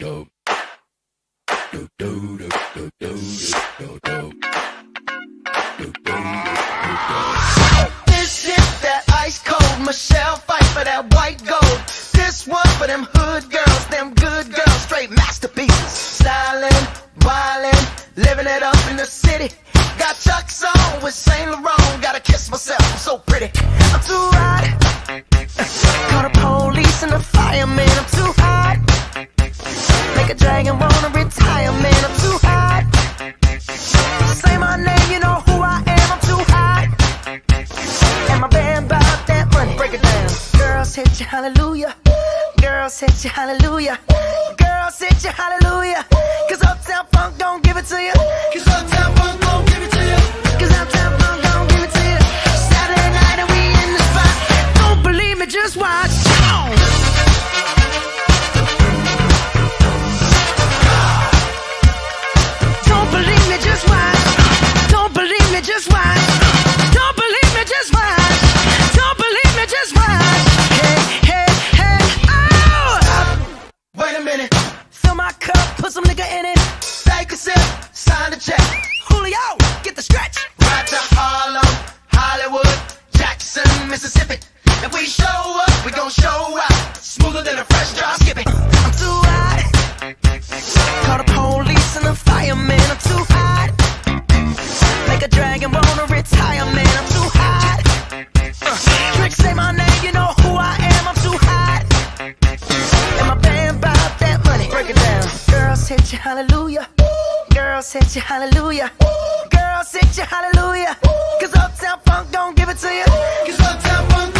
This is that ice cold Michelle Pfeiffer that white gold. This one for them hood girls, them good girls, straight masterpieces. Styling, wildin', living it up in the city. Got Chuck's on with Saint Laurent. Gotta kiss myself, I'm so pretty. I'm too hot. Hallelujah. Girls hit you, hallelujah. Girls hit you, hallelujah. Cause Uptown Funk don't give it to you. Cause Uptown Funk don't hallelujah. Girl, set your hallelujah. Girl, set your hallelujah. Cause Uptown Funk don't give it to you. Cause Uptown Funk